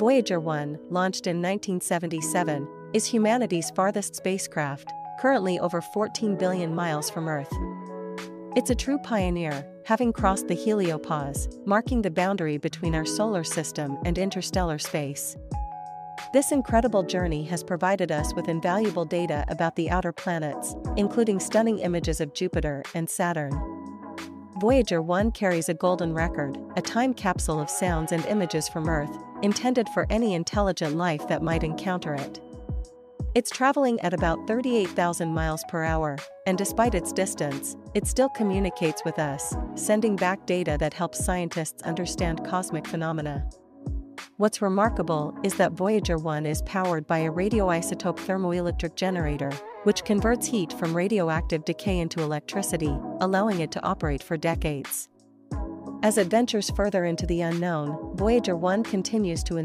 Voyager 1, launched in 1977, is humanity's farthest spacecraft, currently over 14 billion miles from Earth. It's a true pioneer, having crossed the heliopause, marking the boundary between our solar system and interstellar space. This incredible journey has provided us with invaluable data about the outer planets, including stunning images of Jupiter and Saturn. Voyager 1 carries a golden record, a time capsule of sounds and images from Earth, intended for any intelligent life that might encounter it. It's traveling at about 38,000 miles per hour, and despite its distance, it still communicates with us, sending back data that helps scientists understand cosmic phenomena. What's remarkable is that Voyager 1 is powered by a radioisotope thermoelectric generator, which converts heat from radioactive decay into electricity, allowing it to operate for decades. As it ventures further into the unknown, Voyager 1 continues to